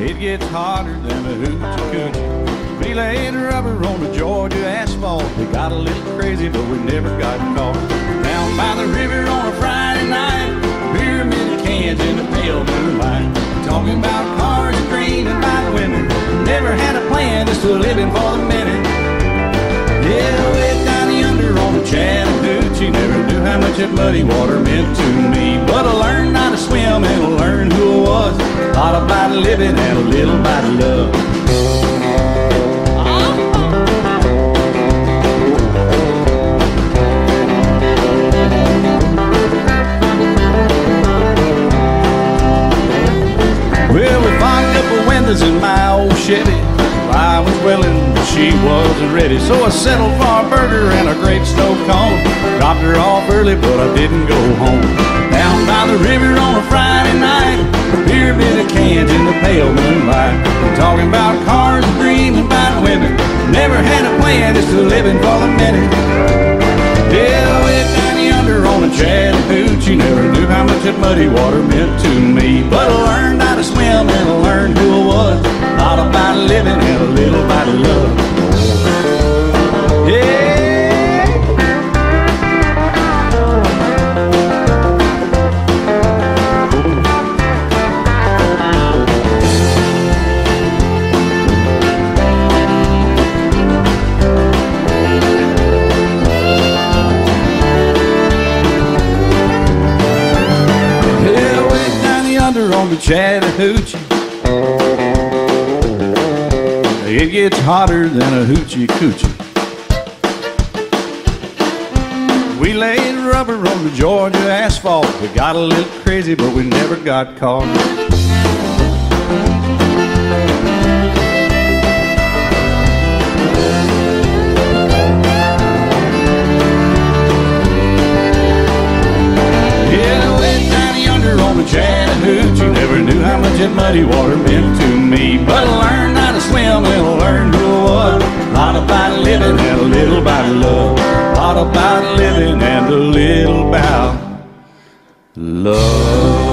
It gets hotter than a hoochie coochie. We laid rubber on the Georgia asphalt. We got a little crazy, but we never got caught. Down by the river on a Friday night, pyramid cans in the pale moonlight. Talking about cars and dreaming about women. Never had a plan, just a living for the minute. Yeah, way down yonder on the Chattahoochee. Never knew how much that muddy water meant to me. About and a little love. Up the windows in my old Chevy. I was willing, but she wasn't ready. So I settled for a burger and a great snow cone. Dropped her off early, but I didn't go home. Down by the river on a Friday Never had a plan, just a living for the minute. Yeah, way down yonder on the Chattahoochee Never knew how much that muddy water meant to me. But I learned how to swim and I learned who I was. A lot about living and a little about love yonder on the Chattahoochee. It gets hotter than a hoochie coochie. We laid rubber on the Georgia asphalt. We got a little crazy, but we never got caught. Knew how much that muddy water meant to me. But I learned how to swim learned who I was A lot about living and a little about love. A lot about living and a little about love